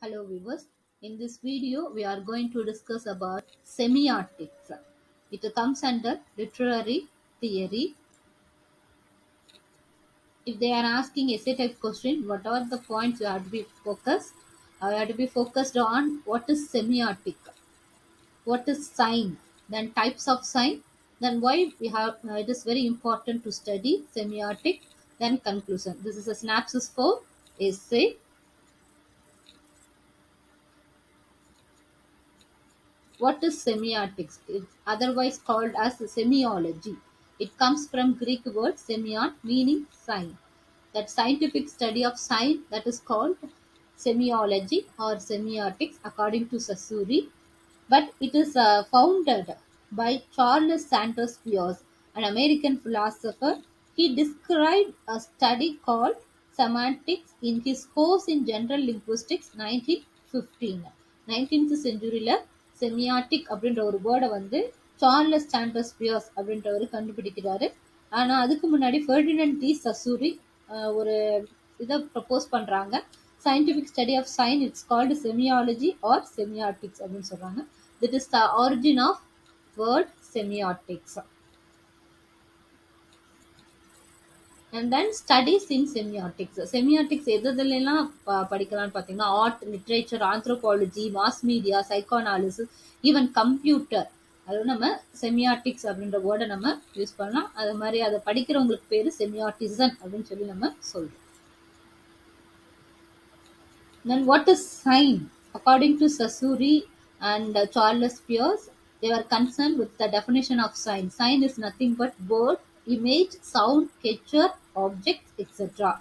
Hello viewers. In this video, we are going to discuss about semiotics. It comes under literary theory. If they are asking essay type question, what are the points you have to be focused? You have to be focused on what is semiotic, what is sign, then types of sign, then why we have. Uh, it is very important to study semiotic, then conclusion. This is a synopsis for essay. What is semiotics? It's otherwise called as semiology. It comes from Greek word semion meaning sign. That scientific study of sign that is called semiology or semiotics according to Sasuri. But it is uh, founded by Charles Sanders Peirce, an American philosopher. He described a study called semantics in his course in general linguistics 1915 19th century semiotic அப்படின்ற ஒரு வேர்டை வந்து Charles சாண்டஸ் piers அப்படின்றவர் கண்டுபிடிக்கிறாரு. ஆனால் அதுக்கு முன்னாடி Ferdinand de Sasurie ஒரு இதை ப்ரப்போஸ் பண்ணுறாங்க scientific study of sign it's called semiology or semiotics அப்படின்னு சொல்கிறாங்க that is the origin of word semiotics and then studies in semiotics semiotics எதுலாம் படிக்கலாம்னு பார்த்தீங்கன்னா art literature anthropology mass media psychoanalysis even computer அது நம்ம semiotics அப்படின்ற வேர்டை நம்ம use பண்ணலாம். அது மாதிரி அதை படிக்கிறவங்களுக்கு பேர் செமியாட்டிசன் அப்படின்னு சொல்லி நம்ம சொல்றோம். Then what is sign according to Saussure and Charles Peirce their concern with the definition of sign sign is nothing but word image sound gesture object etcetera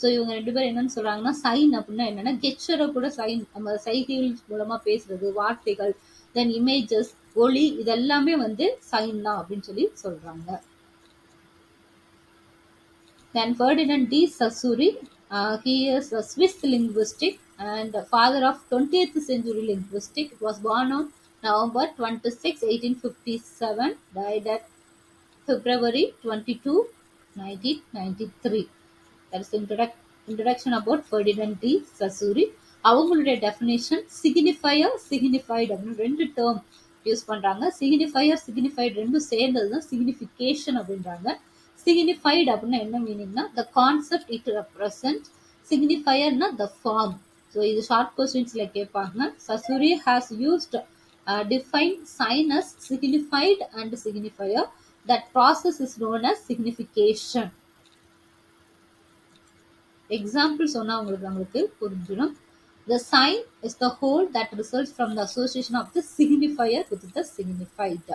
so இவங்க ரெண்டு பேரும் என்னன்னு சொல்றாங்கன்னா சைன் அப்படின்னா என்னன்னா கெச்சரை கூட சைன் நம்ம சைகைகள் மூலமா பேசுறது வார்த்தைகள் தென் இமேஜஸ் ஒளி இதெல்லாமே வந்து சைன் தான் அப்படின்னு சொல்லி சொல்றாங்க. Then Ferdinand de Saussure he is and father of and century of 20th century linguistic. It was born on November 26, 1857, died at February 22, 1993. That is introduc- introduction about Ferdinand D. Saussure. அவங்களுடைய definition signifier signified அப்படின்னு ரெண்டு term use பண்ணுறாங்க signifier signified ரெண்டும் சேர்ந்தது தான் signification அப்படின்றாங்க signified அப்படின்னா என்ன மீனிங்னா த கான்செப்ட் இட் ரெப்ரசன்ட் சிக்னிஃபையர்னா த ஃபார்ம் ஸோ இது ஷார்ட் கொஸ்டின்ஸில் கேட்பாங்க Saussure has used define signs signified and signifier that process is known as signification example சொன்னா உங்களுக்கு நம்மளுக்கு புரிஞ்சிடும் the sign is the whole that results from the association of the signifier with the signified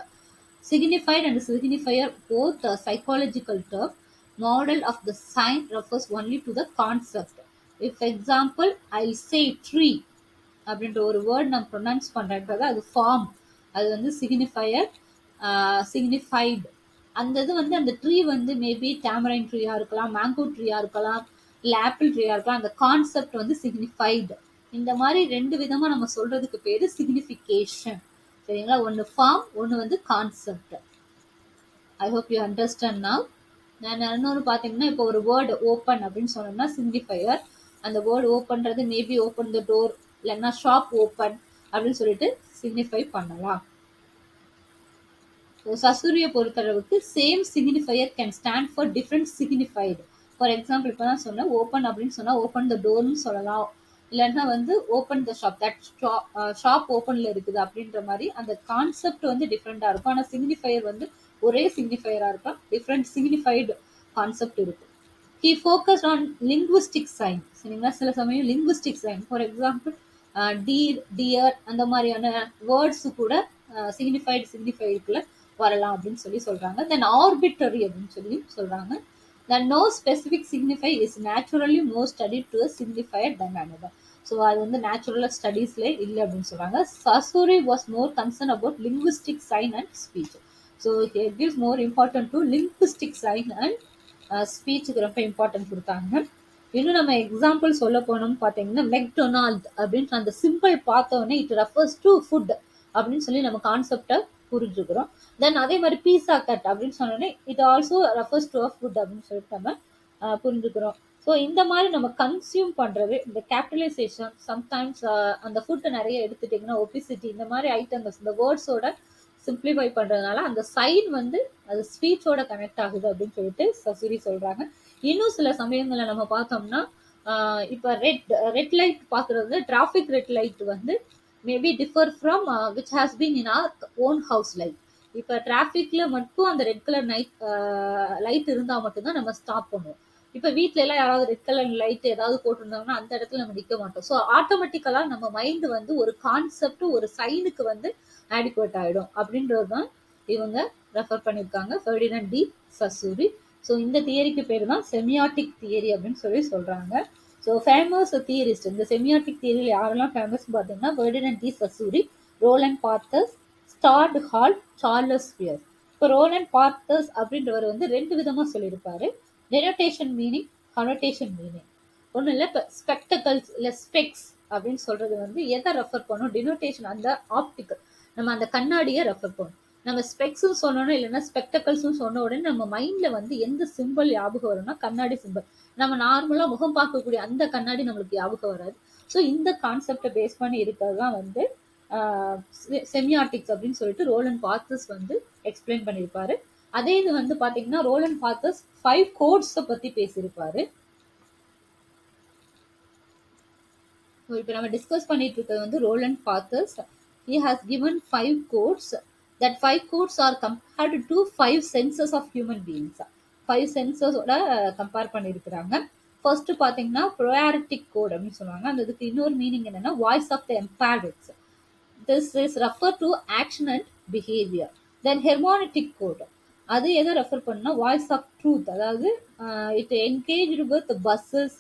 signified and signifier both a psychological term model of the sign refers only to the concept if example i'll say tree அப்படின்ற ஒரு word நான் pronounce பண்றேன்றது அது form அது வந்து signifier signified அந்த இது வந்து அந்த ட்ரீ வந்து மேபி டேமரைன் ட்ரீயா இருக்கலாம் மேங்கோ ட்ரீயா இருக்கலாம் இல்லை ஆப்பிள் ட்ரீயா இருக்கலாம் அந்த கான்செப்ட் வந்து சிக்னிஃபைடு இந்த மாதிரி ரெண்டு விதமா நம்ம சொல்றதுக்கு பேரு சிக்னிஃபிகேஷன் சரிங்களா? ஒன்று ஃபார்ம் ஒன்று வந்து concept I hope you understand now நான் இன்னொரு பார்த்தீங்கன்னா இப்போ ஒரு வேர்டு ஓப்பன் அப்படின்னு சொன்னோம்னா சிக்னிஃபையர் அந்த வேர்டு ஓப்பன்றது மேபி ஓப்பன் த டோர் இல்லைன்னா ஷாப் ஓப்பன் அப்படின்னு சொல்லிட்டு சிக்னிஃபை பண்ணலாம். சசுரிய பொறுத்தளவுக்கு same signifier can stand for different signified for example இப்போ தான் சொன்னேன் ஓப்பன் அப்படின்னு சொன்னால் ஓப்பன் த டோர்னு சொல்லலாம். இல்லைன்னா வந்து open the shop that shop ஓப்பனில் இருக்குது அப்படின்ற மாதிரி அந்த கான்செப்ட் வந்து டிஃப்ரெண்ட்டாக இருக்கும். ஆனால் சிக்னிஃபையர் வந்து ஒரே சிக்னிஃபையராக இருக்கும் டிஃப்ரெண்ட் சிக்னிஃபைடு கான்செப்ட் இருக்கும் he focus on linguistic sign சரிங்களா? சில சமயம் linguistic sign for example deer dear அந்த மாதிரியான வேர்ட்ஸு கூட uh, சிக்னிஃபைடு சிக்னிஃபைடுக்குள்ள வரலாம் அப்படின்னு சொல்லி சொல்றாங்க. தென் ஆர்பிட்டரி அப்படின்னு சொல்லி சொல்றாங்க. Then no specific signify is naturally more study to signifier then another so அது வந்து நேச்சுரலாக ஸ்டடீஸ்ல இல்லை அப்படின்னு சொல்றாங்க. Saussure was more concern about linguistic sign and speech so it gives more important to linguistic sign and ஸ்பீச்சுக்கு ரொம்ப important கொடுத்தாங்க. இன்னும் நம்ம எக்ஸாம்பிள் சொல்ல போனோம்னு பார்த்தீங்கன்னா மெக்டொனால்ட் அப்படின்ற அந்த சிம்பிள் பார்த்தோன்னே இட் ரெஃபர்ஸ் டு ஃபுட் அப்படின்னு சொல்லி நம்ம கான்செப்டை புரிஞ்சுக்கிறோம். தென் அதே மாதிரி பீஸா கட் அப்படின்னு சொன்னோடனே it also refers to food அப்படின்னு சொல்லிட்டு நம்ம புரிஞ்சுக்கிறோம். ஸோ இந்த மாதிரி நம்ம கன்சியூம் பண்ணுறது இந்த கேபிட்டலைசேஷன் சம்டைம்ஸ் அந்த ஃபுட்டை நிறைய எடுத்துட்டிங்கன்னா ஒபிசிட்டி இந்த மாதிரி ஐட்டங்கள்ஸ் இந்த வேர்ட்ஸோட சிம்பிளிஃபை பண்ணுறதுனால அந்த சைன் வந்து அது ஸ்பீச்சோட கனெக்ட் ஆகுது அப்படின்னு சொல்லிட்டு சசுரி சொல்கிறாங்க இன்னும் சில சமயங்களில் நம்ம பார்த்தோம்னா இப்போ ரெட் ரெட் லைட் பார்க்குறது டிராஃபிக் ரெட் லைட் வந்து maybe differ from which has been in our own house light இப்போ டிராஃபிக்ல மட்டும் அந்த ரெட் கலர் நைட் லைட் இருந்தா மட்டும்தான் நம்ம ஸ்டாப் பண்ணுவோம். இப்போ வீட்டில எல்லாம் யாராவது ரெட் கலர் லைட் ஏதாவது போட்டிருந்தாங்கன்னா அந்த இடத்துல நம்ம நிற்க மாட்டோம். ஸோ ஆட்டோமேட்டிக்கலாக நம்ம மைண்ட் வந்து ஒரு கான்செப்ட் ஒரு சைனுக்கு வந்து ஆடிக்குவேட் ஆகிடும் அப்படின்றது தான் இவங்க ரெஃபர் பண்ணியிருக்காங்க. ஃபெர்டினன் டி சசூரி ஸோ இந்த தியரிக்கு பேர் தான் செமியாட்டிக் தியரி அப்படின்னு சொல்லி சொல்கிறாங்க ஸோ ஃபேமஸ் தியரிஸ்ட் இந்த செமியாட்டிக் தியரியில் யாரெல்லாம் ஃபேமஸ் பார்த்தீங்கன்னா Ferdinand de Saussure Roland Barthes Stuart Hall Charles Peirce இப்போ ரோலன் பார்த்தஸ் அப்படின்றவர் வந்து ரெண்டு விதமாக சொல்லியிருப்பாரு. டெனோட்டேஷன் மீனிங் கனோட்டேஷன் மீனிங் ஒன்றும் இல்லை இப்போ ஸ்பெக்டக்கல்ஸ் இல்லை ஸ்பெக்ஸ் அப்படின்னு சொல்றது வந்து எதை ரெஃபர் பண்ணும்? டினோட்டேஷன் அந்த ஆப்டிக்கல் நம்ம அந்த கண்ணாடியை ரெஃபர் பண்ணும். நம்ம ஸ்பெக்ஸும் சொன்னோன்னா இல்லைன்னா ஸ்பெக்டக்கல்ஸும் சொன்ன உடனே நம்ம மைண்டில் வந்து எந்த சிம்பிள் ஞாபகம் வரும்னா கண்ணாடி சிம்பிள் நம்ம நார்மலாக முகம் பார்க்கக்கூடிய அந்த கண்ணாடி நம்மளுக்கு ஞாபகம் வராது. ஸோ இந்த கான்செப்டை பேஸ் பண்ணி இருக்கிறது தான் வந்து செமியாட்டிக்ஸ் அப்படின்னு சொல்லிட்டு ரோலன் பாத்தஸ் வந்து எக்ஸ்பிளைன் பண்ணியிருப்பாரு. அதே இது வந்து பார்த்தீங்கன்னா ரோலன் பாத்தஸ் ஃபைவ் கோட்ஸை பற்றி பேசியிருப்பாரு. இப்போ நம்ம டிஸ்கஸ் பண்ணிட்டு இருக்கிறது வந்து Roland Barthes he has given five codes that five codes are compared to five senses of human beings five சென்சஸோட compare பண்ணியிருக்கிறாங்க ஃபர்ஸ்ட் பார்த்தீங்கன்னா ப்ரோயாரிட்டிக் கோட் அப்படின்னு சொல்லுவாங்க. அந்த இதுக்கு இன்னொரு மீனிங் என்னன்னா voice of the empirics this is refer to action and behaviour then hermeneutic code அது எதை ரெஃபர் பண்ணால் வாய்ஸ் ஆஃப் ட்ரூத் அதாவது it engage with puzzles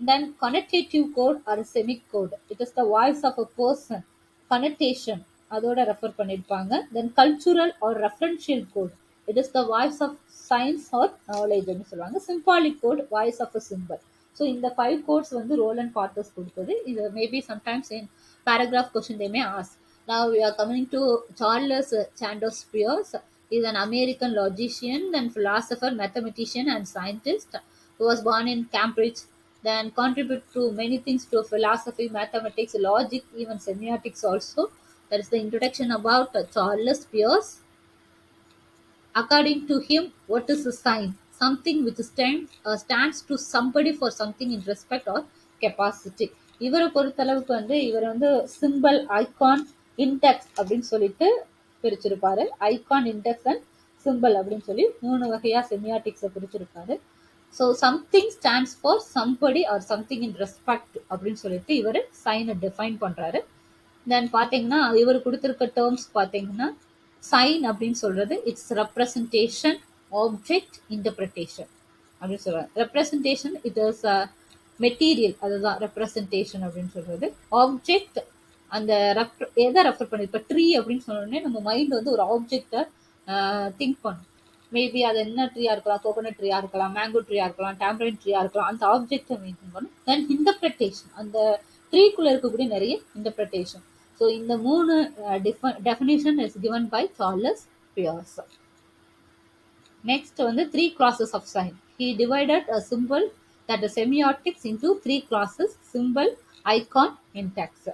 then connotative code or semic code it is the voice of a person connection அதோட refer பண்ணியிருப்பாங்க then cultural or referential code it is the voice of science or நாலேஜ்னு சொல்லுவாங்க symbolic code voice of a symbol so இந்த five quotes வந்து Roland Barthes கொடுத்தது இது maybe sometimes in paragraph question they may ask now you are coming to Charles Sanders Peirce is an American logician and philosopher mathematician and scientist who was born in Cambridge, then contribute to many things to philosophy, mathematics, logic, even semiotics also. That is the introduction about Charles Peirce. According to him, what is a sign? Something which stand, uh, stands to somebody for something in respect or capacity. இவரை பொறுத்தளவுக்கு வந்து இவர் வந்து simple icon index அப்படின்னு சொல்லிட்டு பிரிச்சிருப்பாரு icon index and simple அப்படின்னு சொல்லி மூணு வகையா செமியாட்டிக்ஸை பிரிச்சிருப்பாரு so something stands for somebody or something in respect அப்படின்னு சொல்லிட்டு இவர் சைனை டிஃபைன் பண்ணுறாரு தென் பார்த்தீங்கன்னா இவர் கொடுத்துருக்க டேர்ம்ஸ் பார்த்தீங்கன்னா சைன் அப்படின்னு சொல்றது இட்ஸ் ரெப்ரசன்டேஷன் ஆப்ஜெக்ட் இன்டர்பிரிட்டேஷன் அப்படின்னு சொல்றாரு ரெப்ரசன்டேஷன் இட் இஸ் மெட்டீரியல் அதுதான் ரெப்ரசன்டேஷன் அப்படின்னு சொல்றது. ஆப்ஜெக்ட் அந்த ரெஃபர் எதை ரெஃபர் பண்ணி இப்போ ட்ரீ அப்படின்னு சொன்னோடனே நம்ம மைண்ட் வந்து ஒரு ஆப்ஜெக்டை திங்க் பண்ணும். மேபி அது என்ன ட்ரீயா இருக்கலாம்? கோகோனட் ட்ரீயா இருக்கலாம் மேங்கோ ட்ரீயா இருக்கலாம் டேம்பரன் ட்ரீயா இருக்கலாம் அந்த ஆப்ஜெக்டை மெயின்டைன் பண்ணும். தென் இன்டர்பிரிட்டேஷன் அந்த ட்ரீக்குள்ள இருக்கக்கூடிய நிறைய இன்டர்பிரிட்டேஷன் ஸோ இந்த மூணு definition is given by Charles Peirce next வந்து three classes of sign he divided a symbol that semiotics into three classes symbol icon index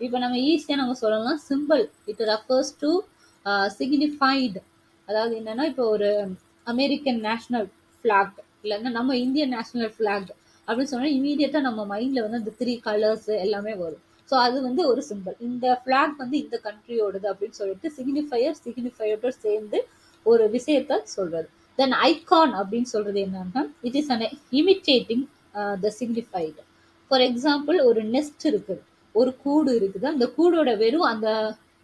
இப்போ நம்ம ஈஸியாக நம்ம சொல்லலாம். Symbol it refers to signified அதாவது என்னன்னா இப்போ ஒரு அமெரிக்கன் நேஷ்னல் ஃப்ளாக் இல்லைன்னா நம்ம இந்தியன் நேஷ்னல் ஃப்ளாக் அப்படின்னு சொன்னால் இமீடியட்டாக நம்ம மைண்டில் வந்து அந்த த்ரீ கலர்ஸ் எல்லாமே வரும். ஸோ அது வந்து ஒரு சிம்பிள் இந்த ஃப்ளாக் வந்து இந்த கண்ட்ரியோடது அப்படின்னு சொல்லிட்டு சிக்னிஃபையர் சிக்னிஃபையோட சேர்ந்து ஒரு விஷயத்த சொல்றது. தென் ஐகான் அப்படின்னு சொல்றது என்னன்னா it is an imitating the signified for example ஒரு நெஸ்ட் இருக்குது. ஒரு கூடு இருக்குது. அந்த கூடோட வெறும் அந்த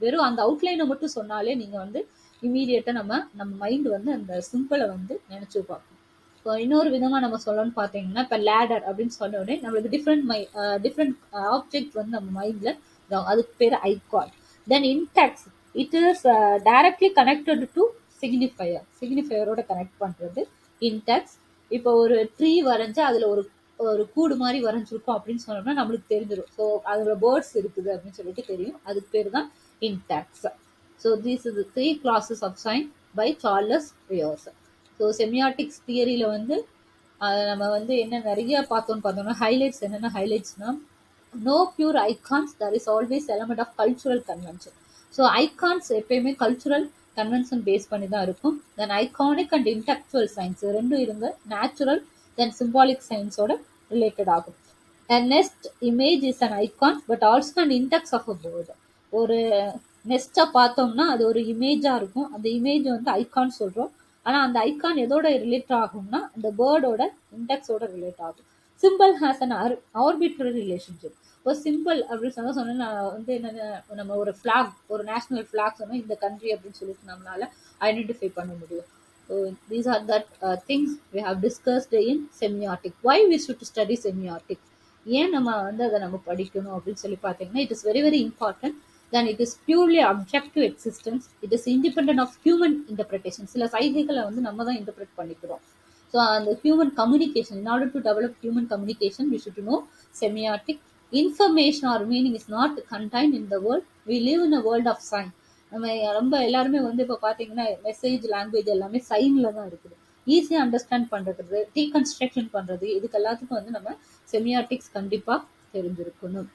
வெறும் அந்த அவுட்லைனை மட்டும் சொன்னாலே நீங்கள் வந்து இமீடியட்டாக நம்ம நம்ம மைண்ட் வந்து அந்த சிம்பிளை வந்து நினச்சி பார்க்கணும் இன்னொரு விதமா நம்ம சொல்லணும்னு பார்த்தீங்கன்னா இப்போ லேடர் அப்படின்னு சொன்ன உடனே நம்மளுக்கு டிஃப்ரெண்ட் மை டிஃப்ரெண்ட் ஆப்ஜெக்ட் வந்து நம்ம மைண்ட்ல அதுக்கு பேர் icon then index it is directly connected to signifier சிக்னிஃபையரோட connect பண்றது இன்டாக்ஸ் இப்போ ஒரு ட்ரீ வரைஞ்சா அதுல ஒரு ஒரு கூடு மாதிரி வரைஞ்சிருக்கும் அப்படின்னு சொன்னோம்னா நம்மளுக்கு தெரிஞ்சிடும் ஸோ அதோட பேர்ட்ஸ் இருக்குது அப்படின்னு சொல்லிட்டு தெரியும். அதுக்கு பேர் தான் index so these is three classes of sign by Charles Peirce so semiotics தியரியில் வந்து அதை நம்ம வந்து என்ன நிறைய பார்த்தோம்னு பார்த்தோம்னா ஹைலைட்ஸ் என்னென்ன ஹைலைட்ஸ்னா no pure icons there is always element of cultural convention so icons எப்பயுமே கல்ச்சுரல் கன்வென்ஷன் பேஸ் பண்ணி தான் இருக்கும். Then iconic and indexical signs ரெண்டும் இருங்க. நேச்சுரல் தென் சிம்பாலிக் சயின்ஸோட ரிலேட்டட் ஆகும். Nest image is an icon but also and index of a bird ஒரு நெஸ்ட்டாக பார்த்தோம்னா அது ஒரு இமேஜாக இருக்கும். அந்த இமேஜ் வந்து ஐகான் சொல்கிறோம் ஆனால் அந்த ஐகான் எதோட ரிலேட் ஆகும்னா அந்த பேர்டோட இண்டெக்ஸோட ரிலேட் ஆகும். Symbol has an R arbitrary relationship ஒரு சிம்பிள் அப்படின்னு சொன்னால் சொன்னா நான் வந்து என்னென்ன நம்ம ஒரு ஃப்ளாக் ஒரு நேஷனல் ஃப்ளாக் சொன்னால் இந்த கண்ட்ரி அப்படின்னு சொல்லிட்டு நம்மளால ஐடென்டிஃபை பண்ண முடியும். So these are that things things we have in in why Why study should ஏன் நம்ம வந்து அதை நம்ம படிக்கணும் அப்படின்னு சொல்லி பார்த்தீங்கன்னா it is very very important then it is purely objective existence it is independent of human interpretation சில சைகைகளை வந்து நம்ம தான் இன்டர்பிரட் பண்ணிக்கிறோம். ஸோ அந்த human communication in order to develop human communication we should know semiotic information or meaning is not contain in the world we live in a world of sign நம்ம ரொம்ப எல்லாருமே வந்து இப்போ பார்த்தீங்கன்னா மெசேஜ் லாங்குவேஜ் எல்லாமே சைனில் தான் இருக்குது. ஈஸியாக அண்டர்ஸ்டாண்ட் பண்ணுறது ரீகன்ஸ்ட்ரக்ஷன் பண்ணுறது இதுக்கு எல்லாத்துக்கும் வந்து நம்ம செமியாட்டிக்ஸ் கண்டிப்பாக தெரிஞ்சிருக்கணும்.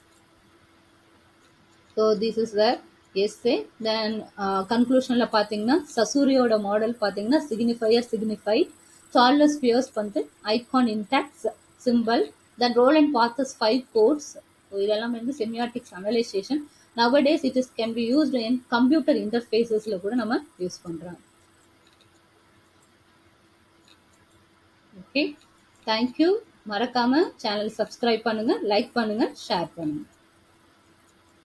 So this is the essay then கன்க்ளூஷனில் பார்த்தீங்கன்னா சசூரியோட மாடல் பார்த்தீங்கன்னா சிக்னிஃபையர் சிக்னிஃபைட் சார்லஸ் பியர்ஸ் வந்து icon index symbol then Roland Barthes five codes இதெல்லாம் வந்து semiotics analysation nowadays it is can be used in computer இன்டர்ஃபேஸஸில் கூட நம்ம யூஸ் பண்ணுறோம் ஓகே தேங்க்யூ மறக்காம சேனல் சப்ஸ்கிரைப் பண்ணுங்க லைக் பண்ணுங்க ஷேர் பண்ணுங்க.